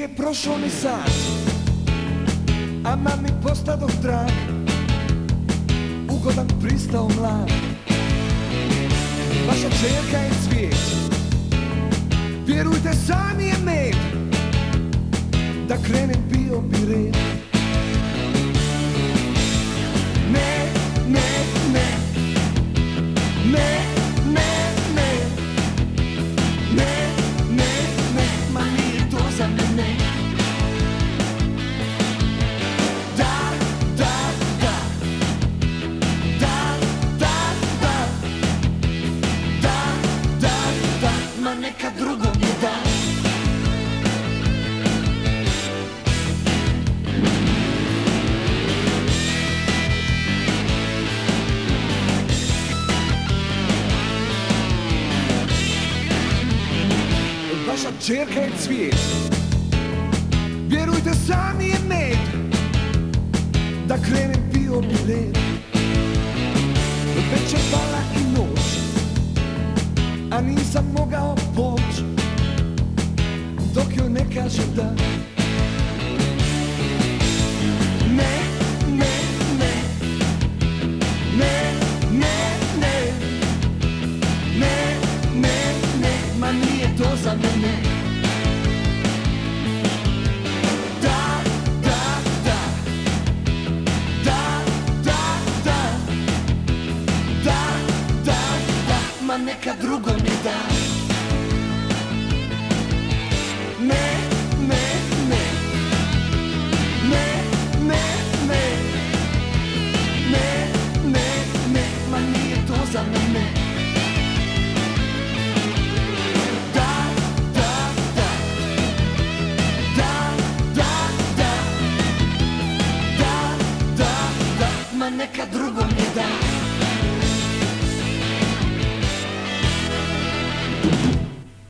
Nije prošao ni sat A mami postado drag Ugodan pristao mlad. Vaša čerka je cvijet. Vjerujte sam je med. Da krenem bio bi red čerka je cvijet. Vjerujte sami je med. Da krenem bio bi red Već je pala i noć A nisam mogao poć. Dok joj ne kaže da. To za mene da Ma neka drugo mi da. Ne, ne, ne. Ne, ne, ne. Ne, ne, ne. Ma nije to za mene. Da, da, da. Da, da, da. Da, da, da. Ma da